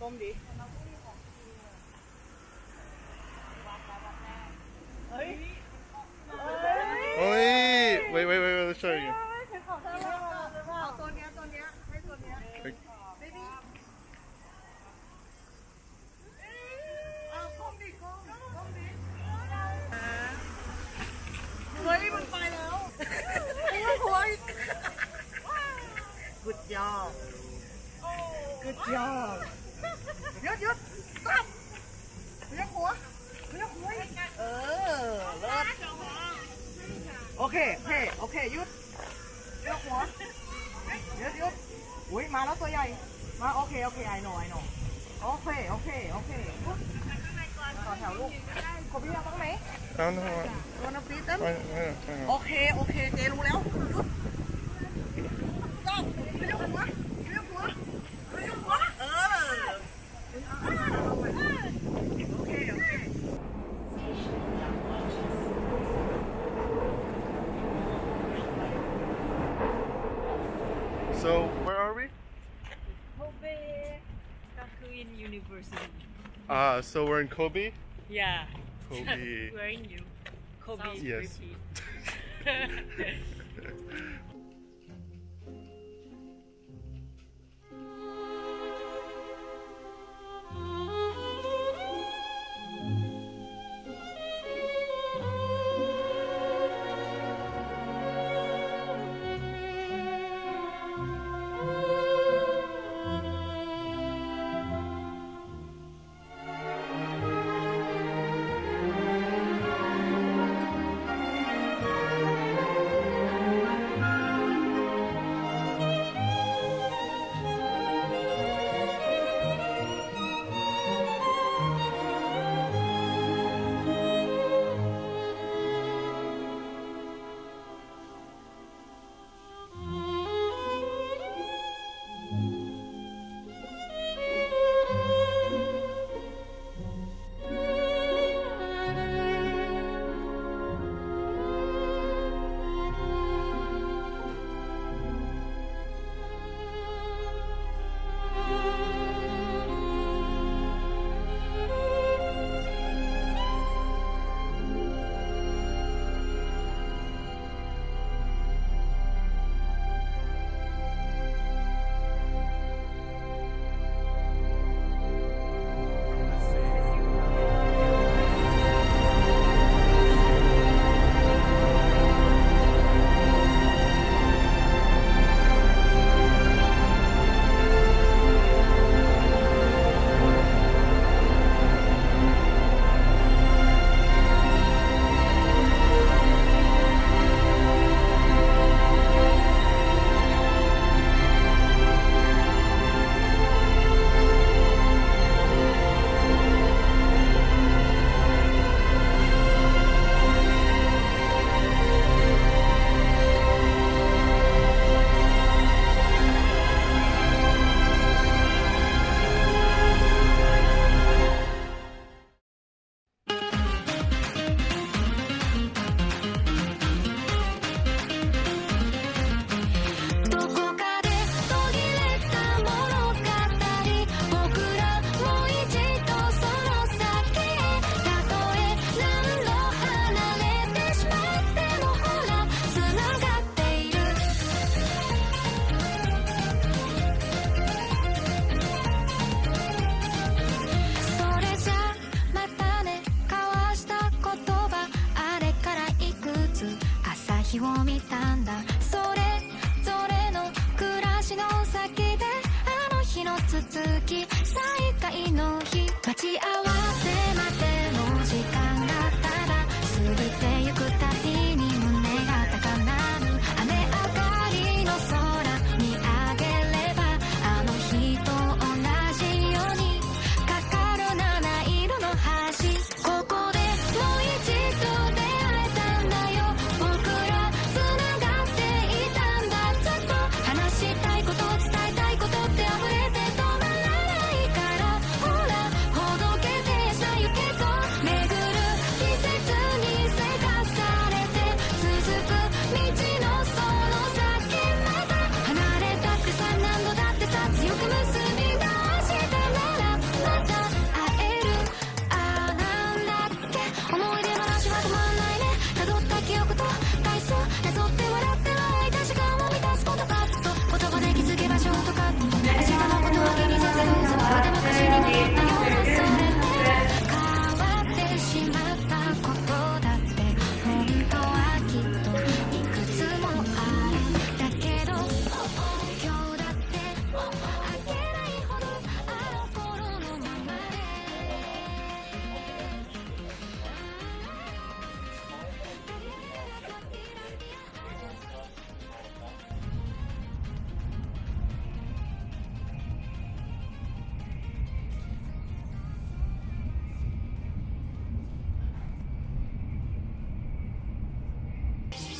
Bông! Good job หยุดหยุด stop พยักหัวพยักหัวเออเลิศโอเคโอเคโอเคหยุดพยักหัวหยุดหยุดอุ้ยมาแล้วตัวใหญ่มาโอเคโอเคไอโน่ไอโน่โอเคโอเคโอเคต่อแถวลูกขอพี่เอาบ้างไหม I don't know what. โดนน้ำปีเต้นโอเคโอเคเจรู้แล้วหยุดจ้องพยักหัวพยักหัว Gakuin University. Uh, so we're in Kobe? Yeah. Kobe. we're in you? Kobe Sounds Yes.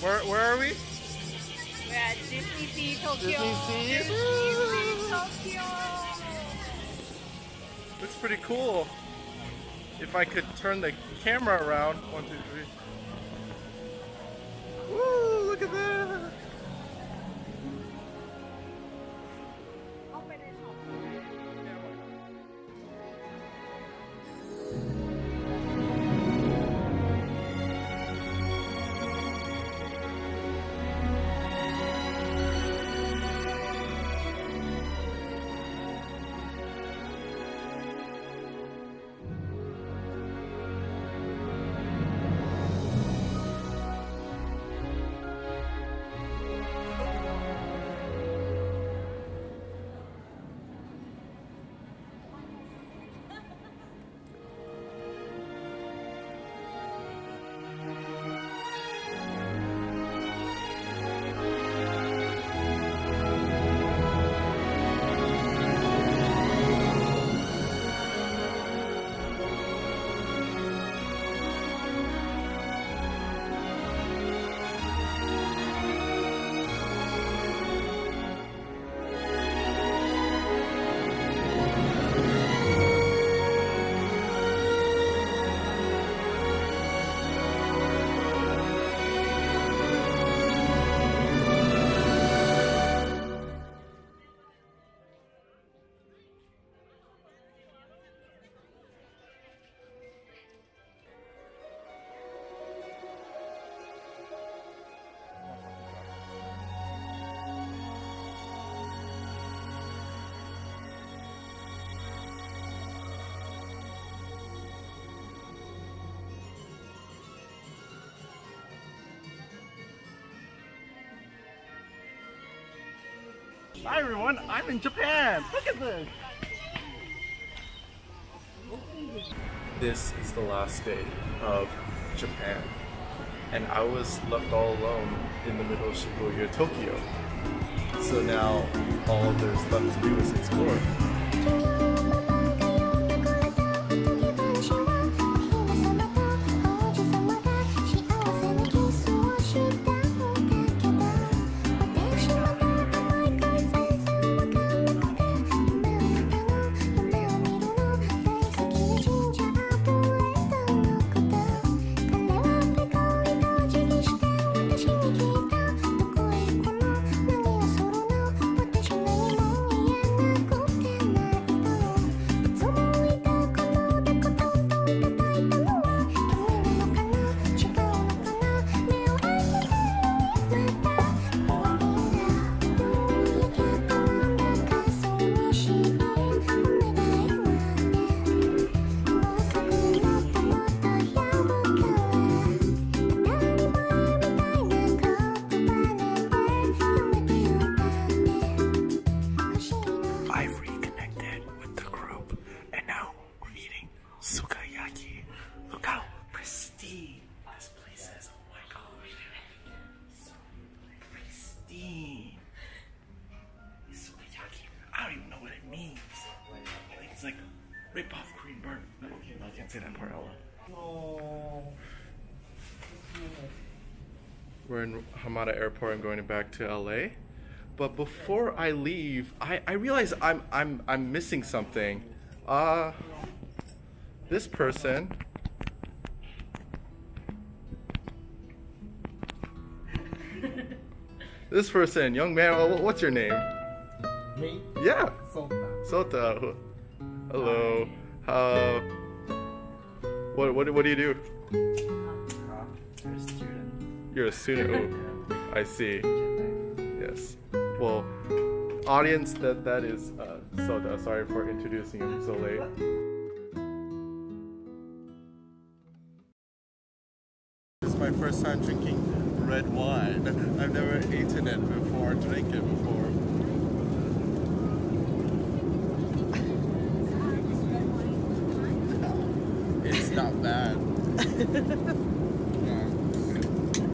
Where where are we? We're at Disney Sea Tokyo. Disney Sea? Disney Sea Tokyo. Looks pretty cool. If I could turn the camera around. One, two, three. Woo! Look at that. Hi everyone, I'm in Japan. Look at this. This is the last day of Japan, and I was left all alone in the middle of Shibuya, Tokyo. So now all there's left to do is explore. We're in Haneda Airport. I'm going back to LA. But before I leave, I, I realize I'm I'm I'm missing something. Uh this person This person, young man, what's your name? Me? Yeah, Sota. Sota. Hello. Uh, what what what do you do? You're a student. You're a student. Oh, I see. Yes. Well, audience, that that is uh, Sota. Sorry for introducing him so late. This is my first time drinking red wine. I've never eaten it before, drank it before. It's not bad.